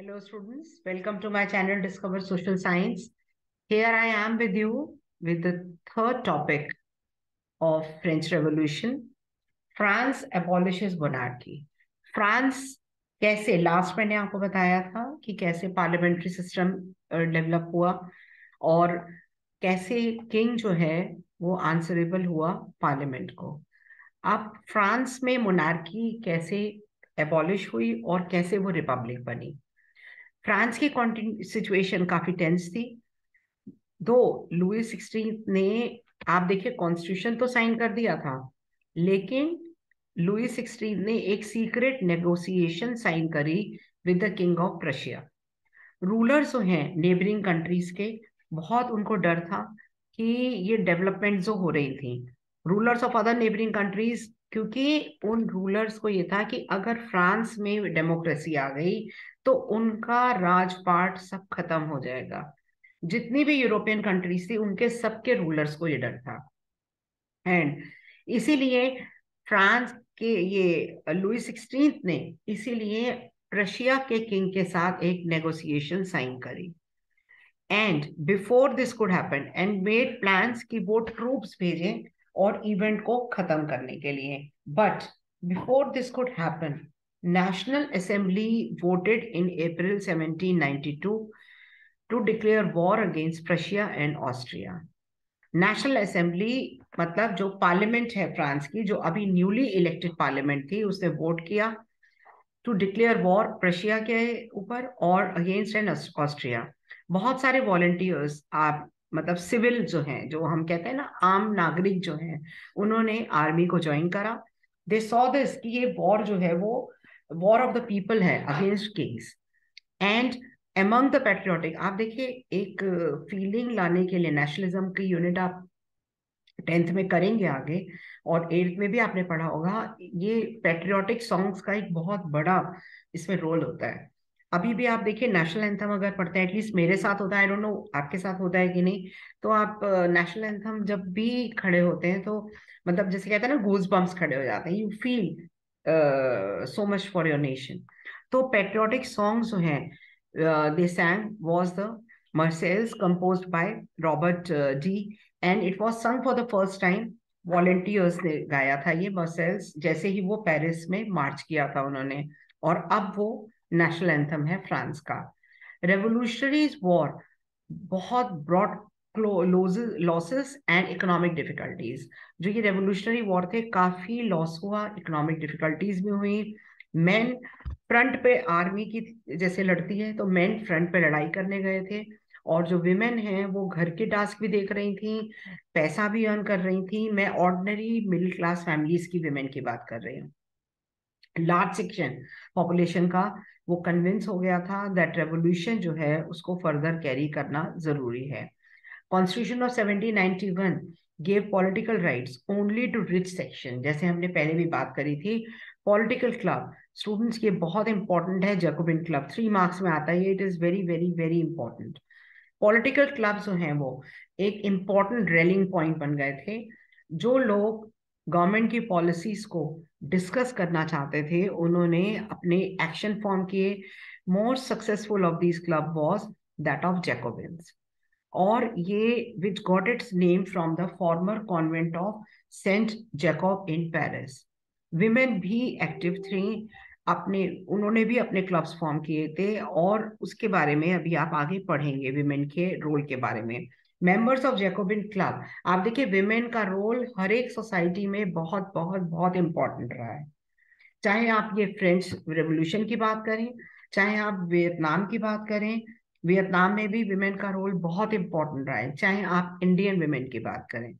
Hello students, welcome to my channel Discover Social Science. Here I am with you with the third topic of French Revolution. France abolishes monarchy. France कैसे last मैंने आपको बताया था कि कैसे parliamentary system develop हुआ और कैसे किंग जो है वो आंसरेबल हुआ पार्लियामेंट को अब फ्रांस में मोनार्की कैसे एबॉलिश हुई और कैसे वो रिपब्लिक बनी फ्रांस की सिचुएशन काफ़ी टेंस थी। दो लुई सिक्सटीन ने, आप देखिए कॉन्स्टिट्यूशन तो साइन कर दिया था, लेकिन लुई सिक्सटीन ने एक सीक्रेट नेगोशिएशन साइन करी with the king of Russia rulers हैं नेबरिंग कंट्रीज़ के, बहुत उनको डर था कि ये डेवलपमेंट जो हो रही थी rulers of other neighbouring countries क्योंकि उन रूलर्स को ये था कि अगर फ्रांस में डेमोक्रेसी आ गई तो उनका राजपाट सब खत्म हो जाएगा। जितनी भी यूरोपियन कंट्रीज़ थी, उनके सबके रूलर्स को ये डर था। एंड इसीलिए फ्रांस के ये लुई सिक्सटीन ने इसीलिए रशिया के किंग के साथ एक नेगोशिएशन साइन करी। And before this could happen and made plans कि वो ट्रूप्स भेजें और इवेंट को खत्म करने के लिए। But before this could happen national assembly voted in April 1792 to declare war against Russia and Austria national assembly मतलब जो पार्लियामेंट है फ्रांस की, जो अभी न्यूली इलेक्टेड पार्लियामेंट थी, उसने वोट किया टू डिक्लेयर वॉर रशिया के ऊपर और अगेंस्ट एंड ऑस्ट्रिया बहुत सारे वॉलेंटियर्स आप मतलब सिविल जो हैं, जो हम कहते हैं ना, आम नागरिक जो हैं, उन्होंने आर्मी को ज्वाइन करा। दे सॉ दिस कि ये वॉर जो है वो वॉर ऑफ़ द पीपल है against kings and among the patriotic आप देखिए, एक फीलिंग लाने के लिए नेशनलिज्म की यूनिट आप टेंथ में करेंगे आगे, और एट्थ में भी आपने पढ़ा होगा, ये पेट्रियोटिक सॉन्ग्स का एक बहुत बड़ा इसमें रोल होता है। अभी भी आप देखिए नेशनल एंथम अगर पढ़ते हैं एटलीस्ट मेरे साथ होता है आई डोंट नो आपके साथ होता है कि नहीं तो आप नेशनल एंथम जब भी खड़े होते हैं तो मतलब जैसे कहते हैं ना गूज बम्स खड़े हो जाते हैं you feel so much for your nation तो पेट्रियोटिक सॉन्ग जो हैं they sang was the Marseillaise compose by Robert D and it was sung for the first time volunteers ने गाया था ये मर्सेल्स जैसे ही वो पेरिस में मार्च किया था उन्होंने, और अब वो नेशनल एंथम है फ्रांस का। रेवोल्यूशनरीज वॉर बहुत broad losses and economic difficulties जो ये रेवोल्यूशनरी वॉर थे, काफ़ी लॉस हुआ इकोनॉमिक डिफिकल्टीज भी हुई। मैन फ्रंट पे आर्मी की जैसे लड़ती है तो मैन फ्रंट पे लड़ाई करने गए थे। और जो विमेन हैं, वो घर के टास्क भी देख रही थी, पैसा भी अर्न कर रही थी। मैं ऑर्डनरी मिडिल क्लास फैमिलीज़ की विमेन की बात कर रही हूँ। लार्ज सेक्शन पॉपुलेशन का वो कन्विंस हो गया था दैट रेवोल्यूशन जो है, उसको फर्दर कैरी करना ज़रूरी है। Constitution of 1791 gave political rights only to rich section जैसे हमने पहले भी बात करी थी पॉलिटिकल क्लब स्टूडेंट्स के बहुत इंपॉर्टेंट है जैकोबिन क्लब थ्री मार्क्स में आता है it is very very very important political club जो हैं वो एक इंपॉर्टेंट रेलिंग पॉइंट बन गए थे, जो लोग गवर्नमेंट की पॉलिसीज़ को डिस्कस करना चाहते थे, उन्होंने अपने एक्शन फॉर्म किए। Most successful of this club was that of Jacobins और ये which got its name from the former convent of saint Jacob in Paris. Women भी एक्टिव थी, अपने, उन्होंने भी अपने क्लब्स फॉर्म किए थे, और उसके बारे में अभी आप आगे पढ़ेंगे विमेन के रोल के बारे में। मेंबर्स ऑफ़ जैकोबिन क्लब आप देखिए विमेन का रोल हर एक सोसाइटी में बहुत बहुत बहुत इंपॉर्टेंट रहा है। चाहे आप ये फ्रेंच रेवोल्यूशन की बात करें, चाहे आप वियतनाम की बात करें वियतनाम में भी विमेन का रोल बहुत इंपॉर्टेंट रहा है। चाहे आप इंडियन विमेन की बात करें।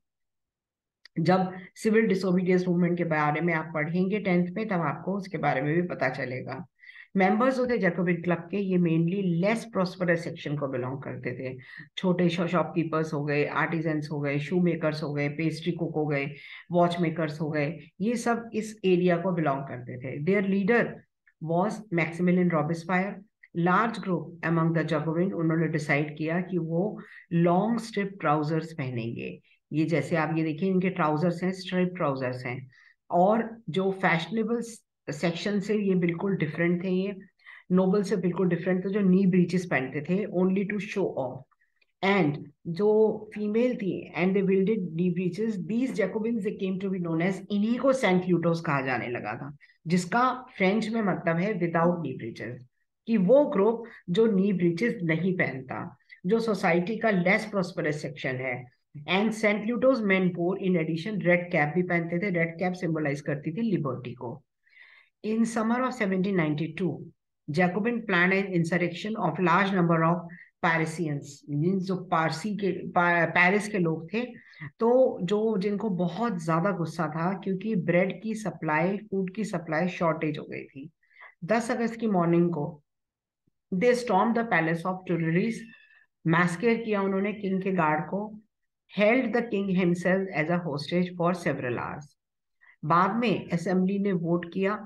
जब सिविल डिसोबीडियंस मूवमेंट के बारे में आप पढ़ेंगे टेंथ में, तब आपको उसके बारे में भी पता चलेगा। मेंबर्स थे जैकोबिन क्लब के ये मेनली लेस प्रोस्परस सेक्शन को बिलोंग करते थे। छोटे शॉपकीपर्स हो गए आर्टिजन्स हो गए शू मेकर्स हो गए पेस्ट्री कुक हो गए वॉच मेकर्स हो गए, ये सब इस एरिया को बिलोंग करते थे। Their leader was Maximilien Robespierre large group among the Jacobin उन्होंने डिसाइड किया कि वो लॉन्ग स्ट्रिप ट्राउजर्स पहनेंगे। ये जैसे आप ये देखिए, इनके ट्राउजर्स हैं स्ट्रिप ट्राउजर्स हैं। और जो फैशनेबल सेक्शन से ये बिल्कुल डिफरेंट थे ये। नोबल से बिल्कुल डिफरेंट थे, जो नी ब्रीचेस पहनते थे only to show off and जो फीमेल थी and they wielded knee breeches these Jacobins they came to be known as इन्हीं को सेंट ल्यूटोस कहा जाने लगा था, जिसका फ्रेंच में मतलब है विदाउट नी ब्रीचेस कि वो ग्रुप जो नी ब्रीचेस नहीं पहनता, जो सोसाइटी का लेस प्रोस्परस सेक्शन है। And saint culottes men poor in addition red cap भी पहनते थे रेड कैप सिंबलाइज करती थी लिबर्टी को। In summer of 1792 Jacobin plan an insurrection of large number of Parisians जो पारसी के पेरिस के लोग थे तो जो जिनको बहुत ज़्यादा गुस्सा था, क्योंकि ब्रेड की सप्लाई फ़ूड की सप्लाई शॉर्टेज हो गई थी। 10 अगस्त की मॉर्निंग को they storm the palace of Tuileries massacre किया उन्होंने किंग के गार्ड को held the king himself as a hostage for several hours बाद में असेंबली ने वोट किया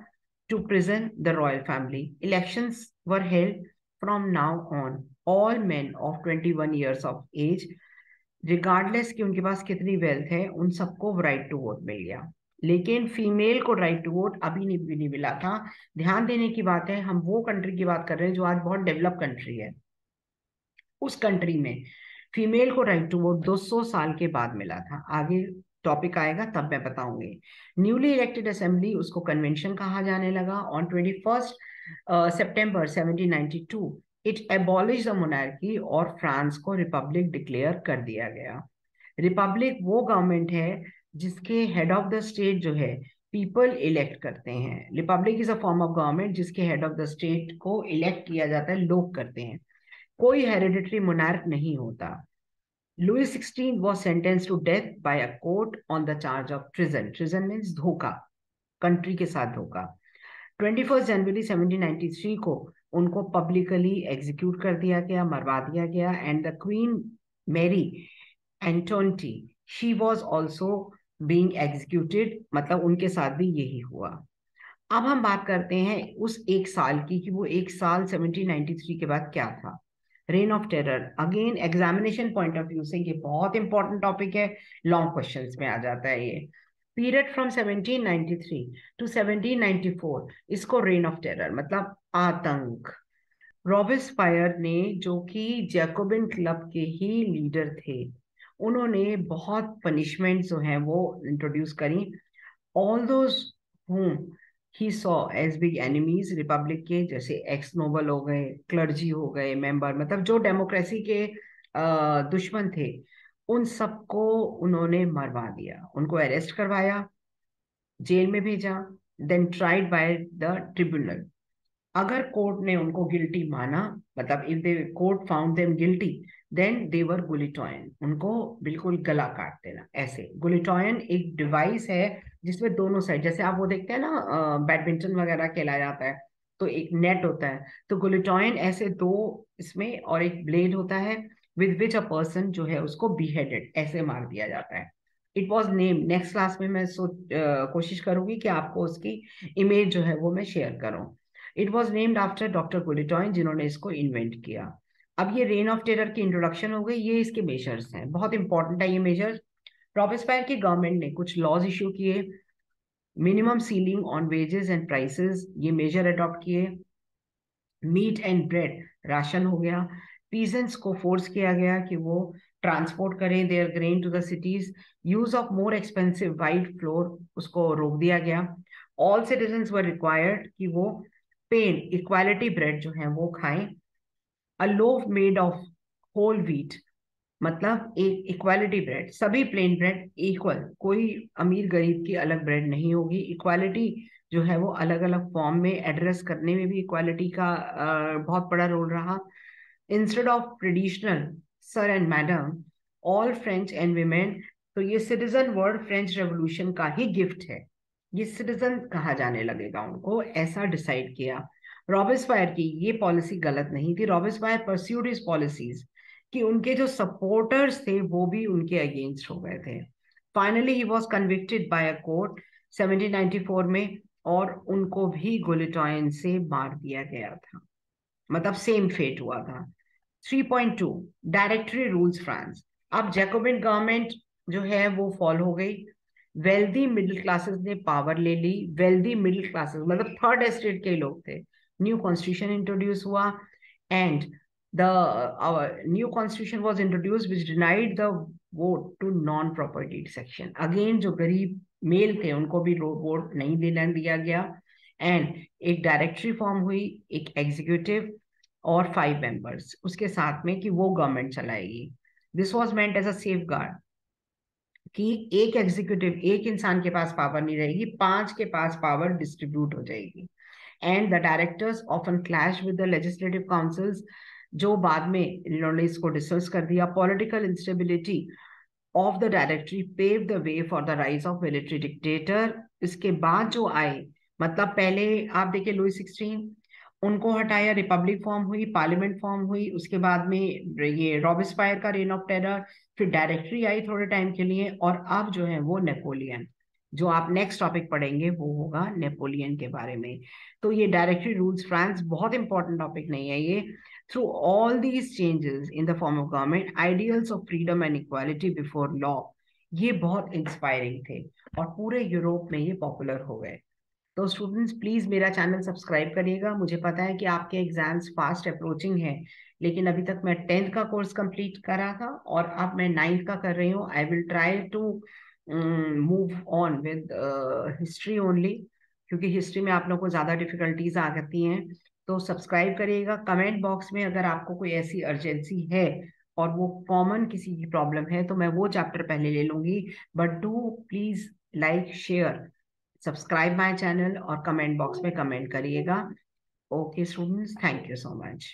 to present the royal family elections were held from now on all man of 21 years of age regardless कि उनके पास कितनी wealth है उन सबको राइट टू वोट मिल गया। लेकिन फीमेल को राइट टू वोट अभी नहीं, नहीं मिला था। ध्यान देने की बात है हम वो कंट्री की बात कर रहे हैं जो आज बहुत डेवलप कंट्री है। उस कंट्री में फीमेल को राइट टू वोट 200 साल के बाद मिला था। आगे टॉपिक आएगा, तब मैं बताऊँगी। न्यूली इलेक्टेड असेंबली उसको कन्वेंशन कहा जाने लगा on twenty first September seventeen it abolish the monarchy और फ्रांस को रिपब्लिक डिक्लेयर कर दिया गया। रिपब्लिक वो गवर्नमेंट है जिसके हेड ऑफ़ द स्टेट जो है पीपल इलेक्ट करते हैं। Republic is a form of government जिसके हेड ऑफ़ द स्टेट को इलेक्ट किया जाता है, लोग करते हैं। कोई हेरिडिटरी मोनार्क नहीं होता। Louis sixteen was sentence to death by a court on the charge of treason treason means धोखा कंट्री के साथ धोखा। ट्वेंटी फ़र्स्ट जनवरी सेवनटीन को उनको पब्लिकली एग्जीक्यूट कर दिया गया, मरवा दिया गया and the queen Marie Antoinette she was also being executed मतलब उनके साथ भी यही हुआ। अब हम बात करते हैं उस एक साल की कि वो एक साल 1793 के बाद क्या था। Reign of terror again examination point of view से ये बहुत इंपॉर्टेंट टॉपिक है। लॉन्ग क्वेश्चन में आ जाता है ये। पीरियड फ्रॉम 1793 टू 1794 इसको रेन ऑफ़ टेरर मतलब आतंक। रॉबिस फायर ने, जो कि जैकोबिन क्लब के ही लीडर थे, उन्होंने बहुत पनिशमेंट जो है वो इंट्रोड्यूस करी। All those whom he saw as big enemies republic के, जैसे एक्स नोबल हो गए क्लर्जी हो गए मेंबर मतलब जो डेमोक्रेसी के दुश्मन थे, उन सबको उन्होंने मरवा दिया। उनको अरेस्ट करवाया, जेल में भेजा then tried by the tribunal अगर कोर्ट ने उनको गिल्टी माना मतलब if they court found them guilty then they were guillotine उनको बिल्कुल गला काट देना, ऐसे। गुलिटोयन एक डिवाइस है जिसमें दोनों साइड जैसे आप वो देखते हैं ना बैडमिंटन वगैरह खेला जाता है तो एक नेट होता है। तो गुलिटोयन ऐसे दो इसमें और एक ब्लेड होता है विद विच अ पर्सन जो है उसको बीहेडेड ऐसे मार दिया जाता है। It was name next class में मैं सो कोशिश करूँगी कि आपको उसकी इमेज जो है वो मैं शेयर करूँ। It was named after doctor Guillotin जिन्होंने इसको इन्वेंट किया। अब ये रेन ऑफ़ टेरर की इंट्रोडक्शन हो गई, ये इसके मेजर्स हैं। बहुत इंपॉर्टेंट है ये मेजर्स रॉबिस्पायर की गवर्नमेंट ने कुछ लॉज इश्यू किए minimum ceiling on wages and prices ये मेजर अडॉप्ट किए। मीट एंड ब्रेड राशन हो गया। पीजेंट्स को फोर्स किया गया कि वो ट्रांसपोर्ट करें their grain to the cities use of more expensive white flour उसको रोक दिया गया। ऑल सिटीजन वर रिक्वायर्ड कि वो पेन इक्वालिटी ब्रेड जो है, वो खाएँ। A loaf made of whole wheat मतलब एक इक्वालिटी ब्रेड सभी प्लेन ब्रेड इक्वल कोई अमीर गरीब की अलग ब्रेड नहीं होगी। इक्वालिटी जो है वो अलग अलग फॉर्म में एड्रेस करने में भी इक्वालिटी का बहुत बड़ा रोल रहा। Instead of traditional sir and madam all French and women तो ये सिटीजन वर्ड फ्रेंच रेवोल्यूशन का ही गिफ्ट है। ये सिटीजन कहा जाने लगेगा उनको? ऐसा डिसाइड किया। रॉबिस फायर की ये पॉलिसी गलत नहीं थी। Robespierre pursued his policies कि उनके जो सपोर्टर्स थे, वो भी उनके अगेंस्ट हो गए थे। Finally he was convicted by a court 1794 में और उनको भी गुलिटॉइन से मार दिया गया था। मतलब सेम फेट हुआ था। 3.2 डायरेक्टरी रूल्स फ्रांस अब जैकोबिन गवर्नमेंट जो है, वो फॉल हो गई। वेल्दी मिडिल क्लासेस ने पावर ले ली। वेल्दी मिडिल क्लासेस मतलब थर्ड एस्टेट के लोग थे। न्यू कॉन्स्टिट्यूशन इंट्रोड्यूस हुआ and our new constitution was introduced, which denied the vote to non property section. Again, जो गरीब मेल थे, उनको भी वोट नहीं देना दिया गया एंड एक डायरेक्टरी फॉर्म हुई, एक एग्जीक्यूटिव और फाइव मेंबर्स उसके साथ में कि वो गवर्नमेंट चलाएगी. This was meant as a safeguard कि एक एग्जीक्यूटिव एक इंसान के पास पावर नहीं रहेगी, पाँच के पास पावर डिस्ट्रीब्यूट हो जाएगी. And the directors often clash with the legislative councils जो बाद में इन्होंने इसको डिस्कस कर दिया। Political instability of the directory pave the way for the rise of military dictator इसके बाद जो आए मतलब पहले आप देखिए लुई सिक्सटीन उनको हटाया रिपब्लिक फॉर्म हुई पार्लियामेंट फॉर्म हुई, उसके बाद में ये रॉबिस्पायर का रेन ऑफ़ टेरर फिर डायरेक्टरी आई थोड़े टाइम के लिए, और अब जो है वो नेपोलियन जो आप नेक्स्ट टॉपिक पढ़ेंगे, वो होगा नेपोलियन के बारे में। तो ये डायरेक्टरी रूल्स फ्रांस बहुत इंपॉर्टेंट टॉपिक नहीं है ये। Through all these changes in the form of government ideals of freedom and equality before law ये बहुत इंस्पायरिंग थे और पूरे यूरोप में ये पॉपुलर हो गए। तो स्टूडेंट्स प्लीज़ मेरा चैनल सब्सक्राइब करिएगा। मुझे पता है कि आपके एग्ज़ाम्स फास्ट अप्रोचिंग है, लेकिन अभी तक मैं टेंथ का कोर्स कंप्लीट करा था और अब मैं नाइन्थ का कर रही हूँ। I will try to move on with history only क्योंकि हिस्ट्री में आप लोग को ज़्यादा डिफिकल्टीज आ जाती हैं। तो सब्सक्राइब करिएगा। कमेंट बॉक्स में अगर आपको कोई ऐसी अर्जेंसी है और वो कॉमन किसी की प्रॉब्लम है तो मैं वो चैप्टर पहले ले लूँगी। But do please like share subscribe my channel और कमेंट बॉक्स में कमेंट करिएगा। Okay students thank you so much